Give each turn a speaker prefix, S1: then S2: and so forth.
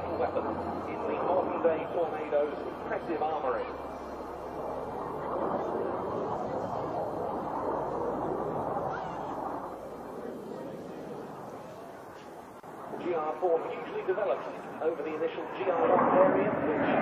S1: vital weapon in the modern day tornado's impressive armoury. GR4 hugely developed over the initial GR1 area, which...